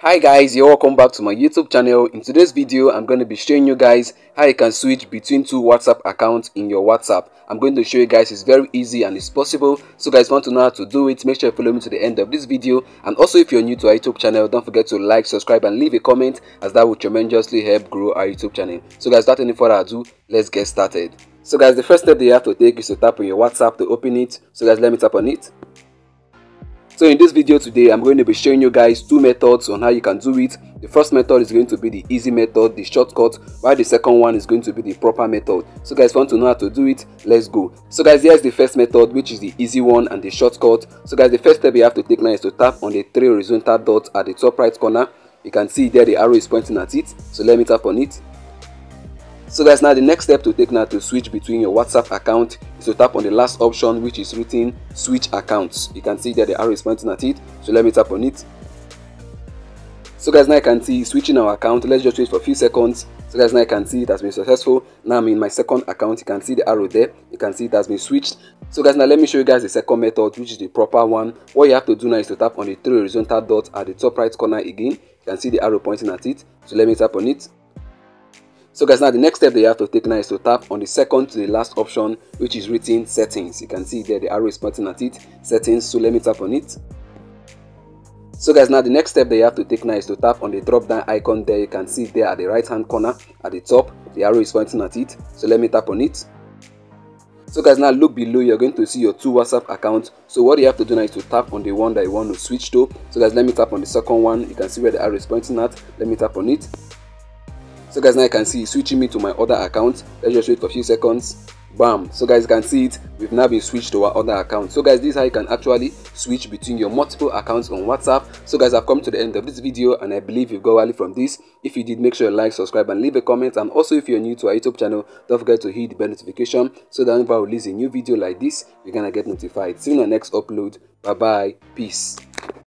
Hi guys, you're welcome back to my YouTube channel. In today's video, I'm going to be showing you guys how you can switch between two WhatsApp accounts in your WhatsApp. I'm going to show you guys it's very easy and it's possible. So guys want to know how to do it, make sure you follow me to the end of this video. And also if you're new to our YouTube channel, don't forget to like, subscribe and leave a comment as that will tremendously help grow our YouTube channel. So guys, without any further ado, let's get started. So guys, the first step that you have to take is to tap on your WhatsApp to open it. So guys, let me tap on it. So in this video today, I'm going to be showing you guys two methods on how you can do it. The first method is going to be the easy method, the shortcut, while the second one is going to be the proper method. So guys, want to know how to do it? Let's go. So guys, here's the first method, which is the easy one and the shortcut. So guys, the first step you have to take now is to tap on the three horizontal dots at the top right corner. You can see there the arrow is pointing at it. So let me tap on it. So guys, now the next step to take now to switch between your WhatsApp account is to tap on the last option which is written switch accounts. You can see that the arrow is pointing at it. So let me tap on it. So guys, now I can see switching our account. Let's just wait for a few seconds. So guys, now I can see it has been successful. Now I'm in my second account. You can see the arrow there. You can see it has been switched. So guys, now let me show you guys the second method, which is the proper one. What you have to do now is to tap on the three horizontal dots at the top right corner again. You can see the arrow pointing at it. So let me tap on it. So guys, now the next step that you have to take now is to tap on the second to the last option, which is written settings. You can see there the arrow is pointing at it, settings. So let me tap on it. So guys, now the next step that you have to take now is to tap on the drop down icon there. You can see there at the right hand corner at the top, the arrow is pointing at it. So let me tap on it. So guys, now look below, you're going to see your two WhatsApp accounts. So what you have to do now is to tap on the one that you want to switch to. So guys, let me tap on the second one. You can see where the arrow is pointing at. Let me tap on it. So guys, now you can see switching me to my other account. Let's just wait for a few seconds. Bam. So guys, you can see it. We've now been switched to our other account. So guys, this is how you can actually switch between your multiple accounts on WhatsApp. So guys, I've come to the end of this video and I believe you've got value from this. If you did, make sure you like, subscribe and leave a comment. And also if you're new to our YouTube channel, don't forget to hit the bell notification so that whenever I release a new video like this, you're gonna get notified. See you in the next upload. Bye bye. Peace.